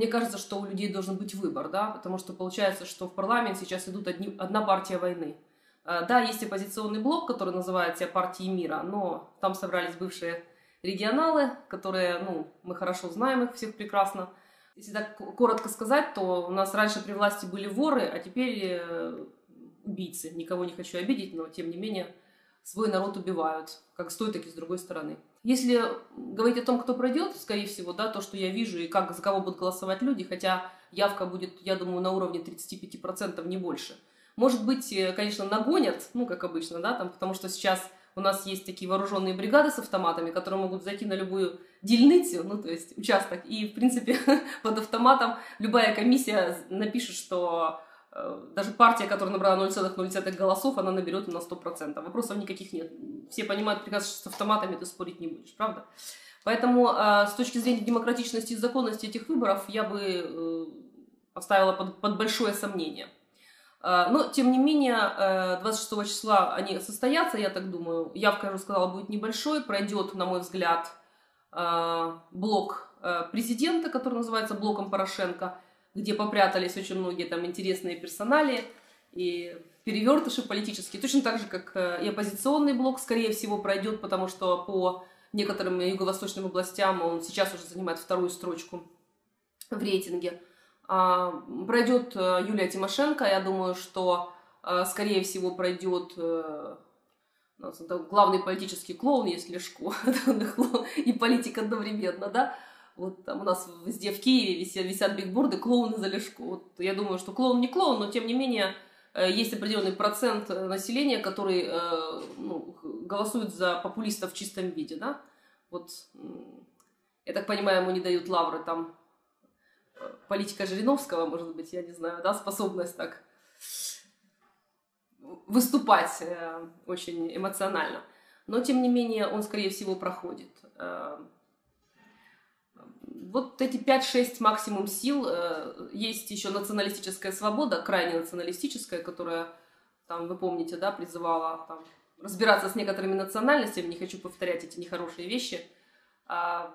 мне кажется, что у людей должен быть выбор, да, потому что получается, что в парламент сейчас идут одни, одна партия войны. Э, да, есть оппозиционный блок, который называется партией мира, но там собрались бывшие регионалы, которые, ну, мы хорошо знаем их всех прекрасно. Если так коротко сказать, то у нас раньше при власти были воры, а теперь э, убийцы. Никого не хочу обидеть, но тем не менее свой народ убивают, как с той, так и с другой стороны. Если говорить о том, кто пройдет, скорее всего, да, то, что я вижу и как, за кого будут голосовать люди, хотя явка будет, я думаю, на уровне 35%, не больше. Может быть, э, конечно, нагонят, ну, как обычно, да, там, потому что сейчас у нас есть такие вооруженные бригады с автоматами, которые могут зайти на любую дельницу, ну, то есть участок, и, в принципе, под автоматом любая комиссия напишет, что даже партия, которая набрала 0,0 голосов, она наберет на 100%. Вопросов никаких нет. Все понимают прекрасно, что с автоматами ты спорить не будешь, правда? Поэтому э, с точки зрения демократичности и законности этих выборов я бы э, поставила под, под большое сомнение. Но, тем не менее, 26 числа они состоятся, я так думаю. Явка, я уже сказала, будет небольшой. Пройдет, на мой взгляд, блок президента, который называется блоком Порошенко – где попрятались очень многие там интересные персонали и перевертыши политические. Точно так же, как э, и оппозиционный блок, скорее всего, пройдет, потому что по некоторым юго-восточным областям он сейчас уже занимает вторую строчку в рейтинге. А, пройдет э, Юлия Тимошенко, я думаю, что, э, скорее всего, пройдет главный политический клоун, если Лешко, и политик одновременно, да, вот там у нас везде в Киеве висят, висят бигборды «Клоуны за Лешко». Вот я думаю, что клоун не клоун, но тем не менее э, есть определенный процент э, населения, который э, ну, голосует за популистов в чистом виде, да? Вот, я так понимаю, ему не дают лавры там политика Жириновского, может быть, я не знаю, да, способность так выступать очень эмоционально. Но, тем не менее, он, скорее всего, проходит вот эти 5-6 максимум сил. Э, есть еще националистическая свобода, крайне националистическая, которая, там, вы помните, да, призывала там, разбираться с некоторыми национальностями, не хочу повторять эти нехорошие вещи. А,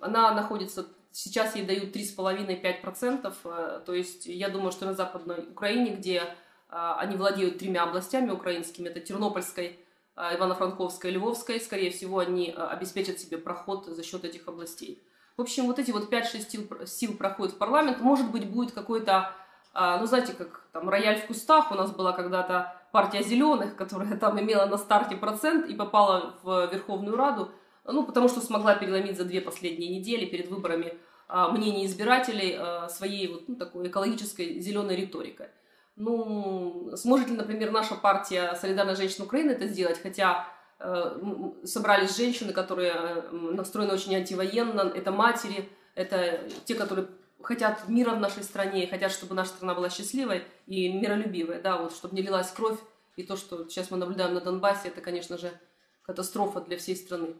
она находится, сейчас ей дают 3,5-5%, э, то есть я думаю, что на Западной Украине, где а, они владеют тремя областями украинскими, это Тернопольской, Ивано-Франковской, Львовской, скорее всего, они обеспечат себе проход за счет этих областей. В общем, вот эти вот 5-6 сил, сил проходят в парламент. Может быть, будет какой-то, а, ну, знаете, как там рояль в кустах. У нас была когда-то партия зеленых, которая там имела на старте процент и попала в Верховную Раду, ну, потому что смогла переломить за две последние недели перед выборами а, мнение избирателей а, своей вот ну, такой экологической зеленой риторикой. Ну, сможет ли, например, наша партия «Солидарная женщина Украины» это сделать, хотя собрались женщины, которые э, настроены очень антивоенно, это матери, это те, которые хотят мира в нашей стране, хотят, чтобы наша страна была счастливой и миролюбивой, да, вот, чтобы не лилась кровь, и то, что сейчас мы наблюдаем на Донбассе, это, конечно же, катастрофа для всей страны.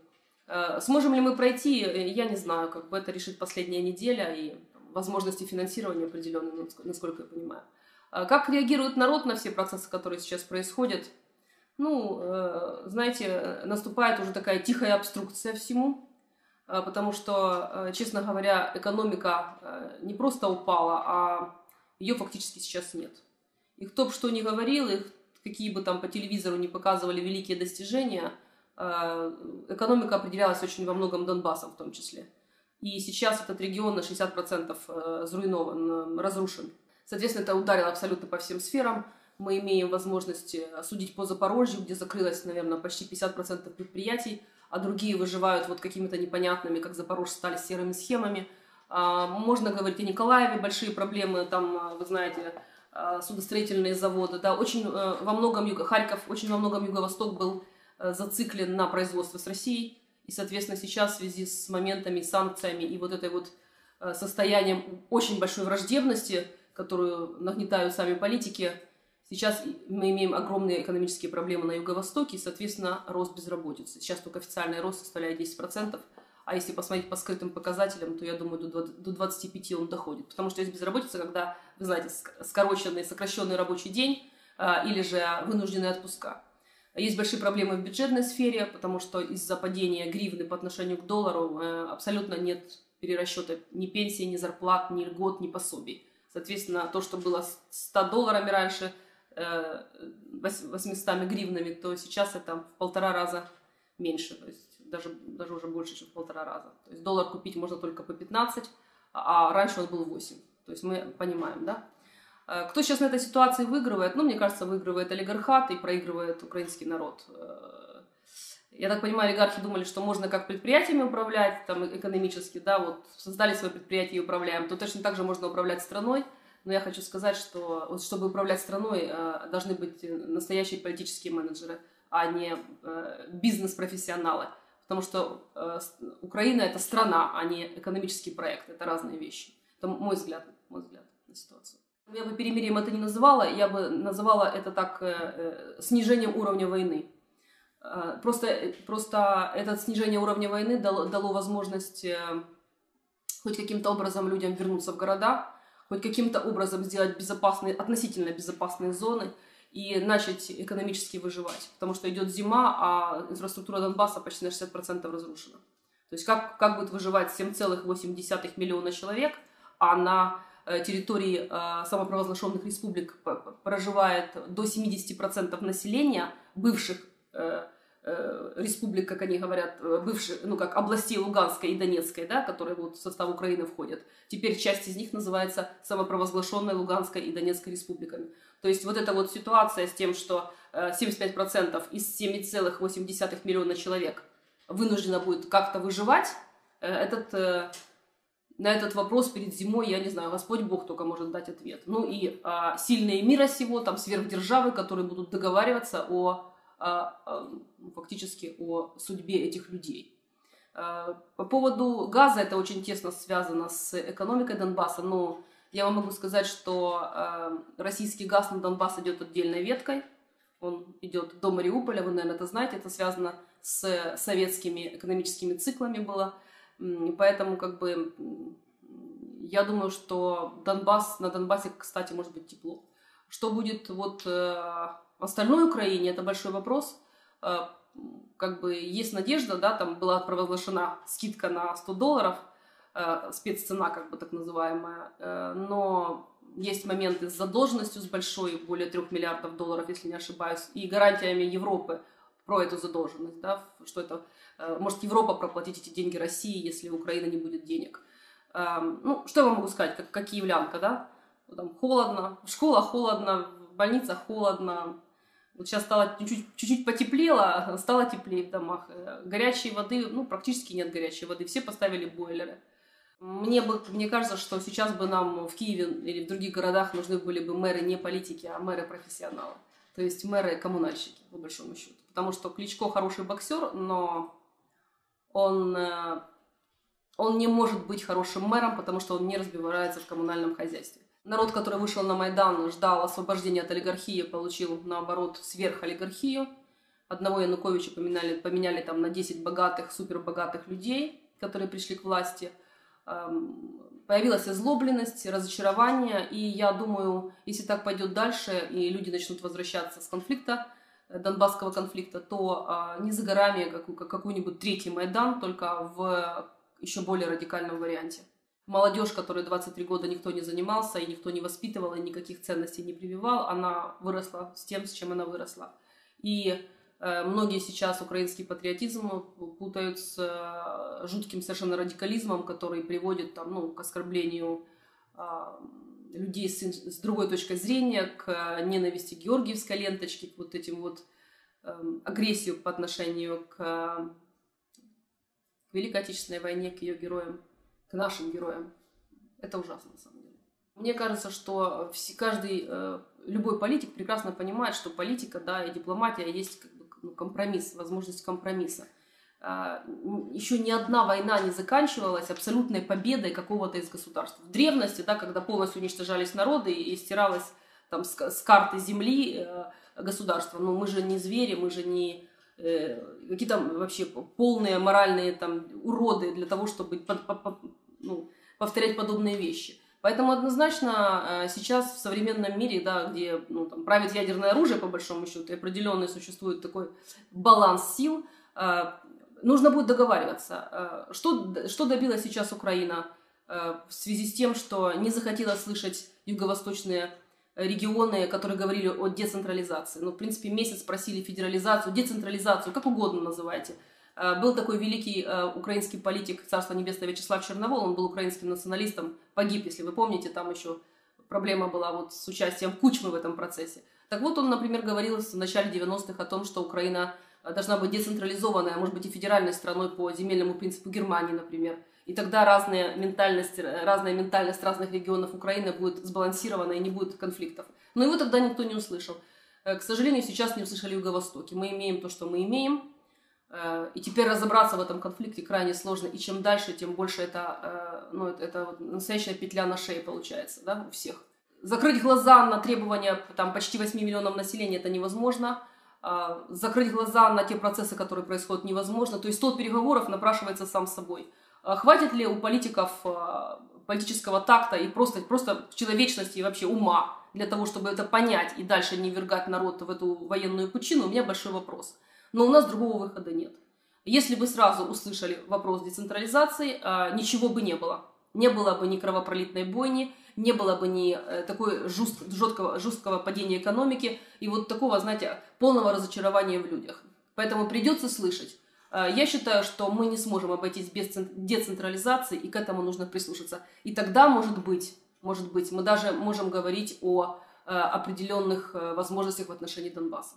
Э, сможем ли мы пройти, я не знаю, как бы это решит последняя неделя и возможности финансирования определенные, насколько я понимаю. Как реагирует народ на все процессы, которые сейчас происходят, ну, э, знаете, наступает уже такая тихая обструкция всему, э, потому что, э, честно говоря, экономика не просто упала, а ее фактически сейчас нет. И кто бы что ни говорил, их какие бы там по телевизору не показывали великие достижения, экономика определялась очень во многом Донбассом в том числе. И сейчас этот регион на 60% зруйнован, разрушен. Соответственно, это ударило абсолютно по всем сферам – мы имеем возможность судить по Запорожью, где закрылось, наверное, почти 50% предприятий, а другие выживают вот какими-то непонятными, как Запорожье, стали серыми схемами. А, можно говорить о Николаеве, большие проблемы, там, а, вы знаете, а, судостроительные заводы, да, очень э, во многом, Юго, Харьков, очень во многом Юго-Восток был э, зациклен на производство с Россией, и, соответственно, сейчас в связи с моментами, санкциями и вот этой вот э, состоянием очень большой враждебности, которую нагнетают сами политики, Сейчас мы имеем огромные экономические проблемы на Юго-Востоке, и, соответственно, рост безработицы. Сейчас только официальный рост составляет 10%, а если посмотреть по скрытым показателям, то, я думаю, до 25 он доходит. Потому что есть безработица, когда, вы знаете, скороченный, сокращенный рабочий день а, или же вынужденные отпуска. Есть большие проблемы в бюджетной сфере, потому что из-за падения гривны по отношению к доллару э, абсолютно нет перерасчета ни пенсии, ни зарплат, ни льгот, ни пособий. Соответственно, то, что было 100 долларами раньше, 800 гривнами, то сейчас это в полтора раза меньше, то есть даже, даже уже больше, чем в полтора раза. То есть доллар купить можно только по 15, а раньше он был 8. То есть мы понимаем, да? Э, кто сейчас на этой ситуации выигрывает? Ну, мне кажется, выигрывает олигархат и проигрывает украинский народ. Э, я так понимаю, олигархи думали, что можно как предприятиями управлять, там, экономически, да, вот, создали свое предприятие и управляем, то точно так же можно управлять страной, но я хочу сказать, что вот, чтобы управлять страной, э, должны быть настоящие политические менеджеры, а не бизнес-профессионалы. Потому что Украина это страна, а не экономический проект. Это разные вещи. Это мой взгляд, мой взгляд на ситуацию. Я бы перемирием это не называла, я бы называла это так э, э снижением уровня войны. Э, просто, просто это снижение уровня войны дало, дало возможность э, хоть каким-то образом людям вернуться в города, хоть каким-то образом сделать безопасные, относительно безопасные зоны и начать экономически выживать. Потому что идет зима, а инфраструктура Донбасса почти на 60% разрушена. То есть как, как будет выживать 7,8 миллиона человек, а на Э, территории э, самопровозглашенных республик проживает до 70% населения бывших э, республик, как они говорят, бывших, ну, как областей Луганской и Донецкой, да, которые вот в состав Украины входят. Теперь часть из них называется самопровозглашенной Луганской и Донецкой республиками. То есть вот эта вот ситуация с тем, что 75% из 7,8 миллиона человек вынуждено будет как-то выживать, этот на этот вопрос перед зимой, я не знаю, Господь Бог только может дать ответ. Ну и а, сильные мира сего, там сверхдержавы, которые будут договариваться о, фактически о судьбе этих людей. А, по поводу газа, это очень тесно связано с экономикой Донбасса, но я вам могу сказать, что а, российский газ на Донбасс идет отдельной веткой, он идет до Мариуполя, вы, наверное, это знаете, это связано с советскими экономическими циклами было – Поэтому, как бы, я думаю, что Донбасс, на Донбассе, кстати, может быть тепло. Что будет вот э, в остальной Украине, это большой вопрос. Э, как бы есть надежда, да, там была провозглашена скидка на 100 долларов, э, спеццена, как бы так называемая, но есть моменты с задолженностью с большой, более 3 миллиардов долларов, если не ошибаюсь, и гарантиями Европы про эту задолженность, да, что это Э, может Европа проплатить эти деньги России, если у Украины не будет денег. Ну, что я вам могу сказать, как, как киевлянка, да? Там холодно, в школах холодно, в больницах холодно. Вот сейчас стало чуть-чуть, потеплело, стало теплее в домах. Э, горячей воды, ну, практически нет горячей воды, все поставили бойлеры. Мне, бы, мне кажется, что сейчас бы нам в Киеве или в других городах нужны были бы мэры не политики, а мэры профессионалы. То есть мэры коммунальщики, по большому счету. Потому что Кличко хороший боксер, но он, э, он не может быть хорошим мэром, потому что он не разбирается в коммунальном хозяйстве. Народ, который вышел на Майдан, ждал освобождения от олигархии, получил, наоборот, сверхолигархию. Одного Януковича поменяли, поменяли там на 10 богатых, супербогатых людей, которые пришли к власти. Эм, появилась озлобленность, разочарование, и я думаю, если так пойдет дальше, и люди начнут возвращаться с конфликта, Донбасского конфликта, то а, не за горами какой-нибудь третий Майдан, только в еще более радикальном варианте. Молодежь, которой 23 года никто не занимался, и никто не воспитывал, и никаких ценностей не прививал, она выросла с тем, с чем она выросла. И э, многие сейчас украинский патриотизм путают с э, жутким совершенно радикализмом, который приводит там, ну, к оскорблению э, людей с, другой точкой зрения, к ненависти Георгиевской ленточки, к вот этим вот э, агрессию по отношению к Великой Отечественной войне, к ее героям, к нашим героям. Это ужасно, на самом деле. Мне кажется, что каждый, э, любой политик прекрасно понимает, что политика, да, и дипломатия есть как бы, ну, компромисс, возможность компромисса. А, еще ни одна война не заканчивалась абсолютной победой какого-то из государств. В древности, да, когда полностью уничтожались народы и стиралось там с, карты земли э, государства, но мы же не звери, мы же не э, какие там вообще полные моральные там уроды для того, чтобы под, под, под, ну, повторять подобные вещи. Поэтому однозначно э, сейчас в современном мире, да, где ну, там, правит ядерное оружие, по большому счету, и определенный существует такой баланс сил, э, нужно будет договариваться. Что, что добилась сейчас Украина в связи с тем, что не захотела слышать юго-восточные регионы, которые говорили о децентрализации. Ну, в принципе, месяц просили федерализацию, децентрализацию, как угодно называйте. Э, был такой великий э, украинский политик, царство небесное, Вячеслав Черновол, он был украинским националистом, погиб, если вы помните, там еще проблема была вот с участием Кучмы в этом процессе. Так вот, он, например, говорил в начале 90-х о том, что Украина э, должна быть децентрализованной, а может быть и федеральной страной по земельному принципу Германии, например. И тогда разные ментальности, разная ментальность разных регионов Украины будет сбалансирована и не будет конфликтов. Но его тогда никто не услышал. Э, к сожалению, сейчас не услышали Юго-Востоке. Мы имеем то, что мы имеем. Э, и теперь разобраться в этом конфликте крайне сложно. И чем дальше, тем больше это, э, ну, это настоящая петля на шее получается да, у всех. Закрыть глаза на требования там, почти 8 миллионов населения это невозможно. Закрыть глаза на те процессы, которые происходят, невозможно. То есть стол переговоров напрашивается сам собой. А хватит ли у политиков а, политического такта и просто, просто человечности и вообще ума для того, чтобы это понять и дальше не вергать народ в эту военную пучину, у меня большой вопрос. Но у нас другого выхода нет. Если бы сразу услышали вопрос децентрализации, а, ничего бы не было. Не было бы ни кровопролитной бойни, не было бы ни э, такой жест, жесткого, жесткого падения экономики и вот такого, знаете, полного разочарования в людях. Поэтому придется слышать. Э, я считаю, что мы не сможем обойтись без децентрализации, и к этому нужно прислушаться. И тогда, может быть, может быть, мы даже можем говорить о э, определенных э, возможностях в отношении Донбасса.